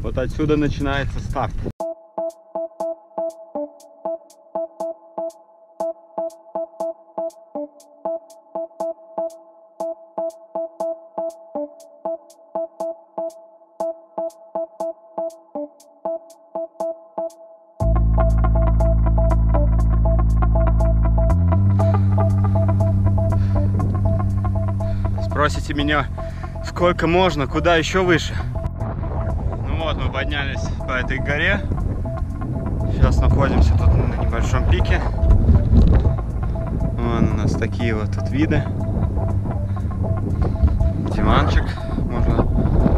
Вот отсюда начинается старт. Спросите меня, сколько можно, куда еще выше? Поднялись по этой горе. Сейчас находимся тут на небольшом пике. Вон у нас такие вот тут виды. Диванчик, можно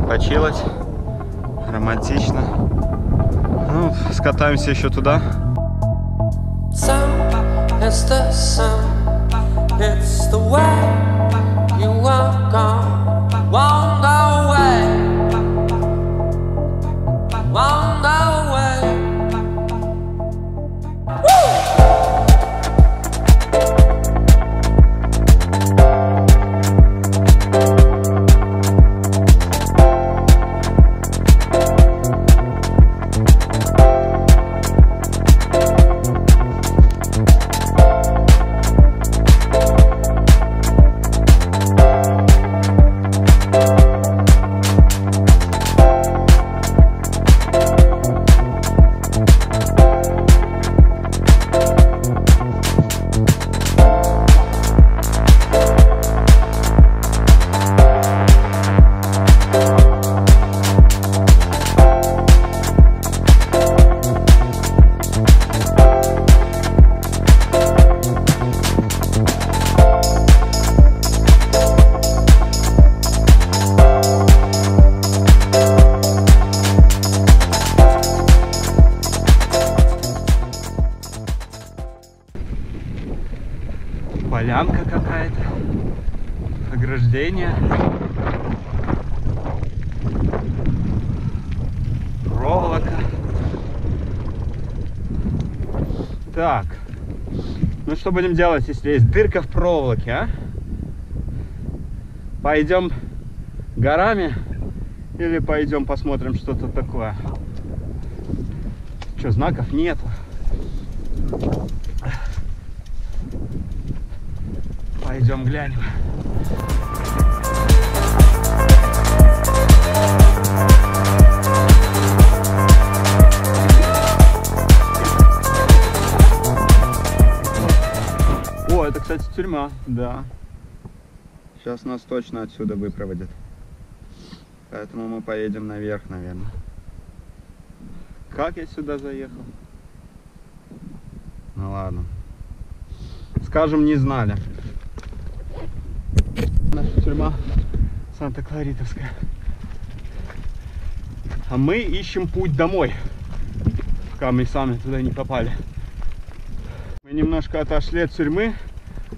почилать. Романтично. Ну, скатаемся еще туда. It's the way Полянка какая-то. Ограждение. Проволока. Так. Ну что будем делать, если есть дырка в проволоке, а? Пойдем горами или пойдем посмотрим что-то такое? Что, знаков нету? Пойдем глянем. О, это, кстати, тюрьма, да. Сейчас нас точно отсюда выпроводят. Поэтому мы поедем наверх, наверное. Как я сюда заехал? Ну ладно. Скажем, не знали. Наша тюрьма Санта-Кларитовская. А мы ищем путь домой, пока мы сами туда не попали. Мы немножко отошли от тюрьмы.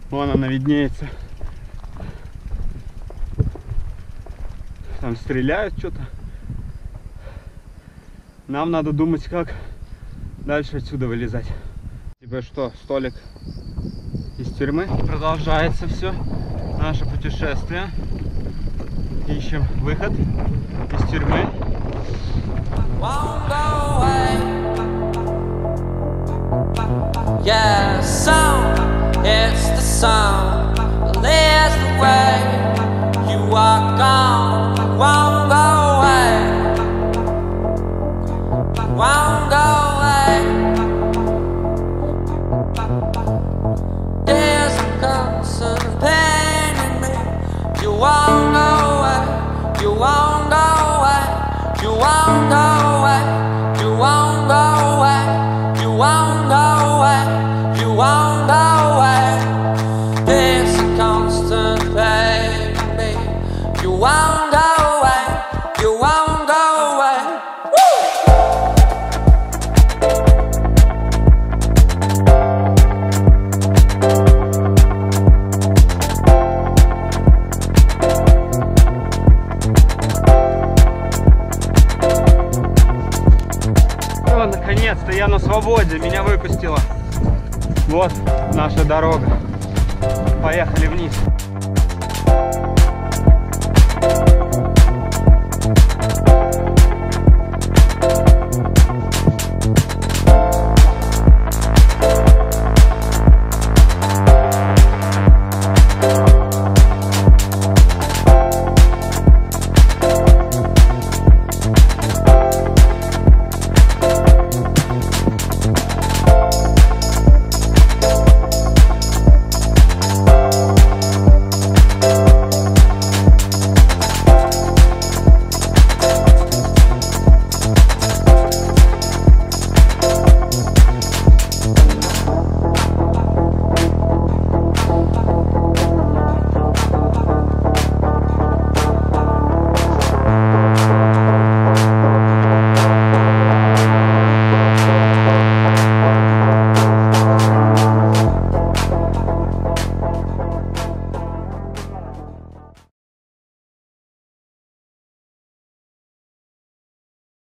Вон она виднеется. Там стреляют что-то. Нам надо думать, как дальше отсюда вылезать. Типа что, столик из тюрьмы. Продолжается все наше путешествие. Ищем выход из тюрьмы. There's a constant won't you won't know away. you won't go away. you won't go away. you won't. Наконец-то я на свободе, меня выпустило. Вот наша дорога. Поехали вниз. Thank you.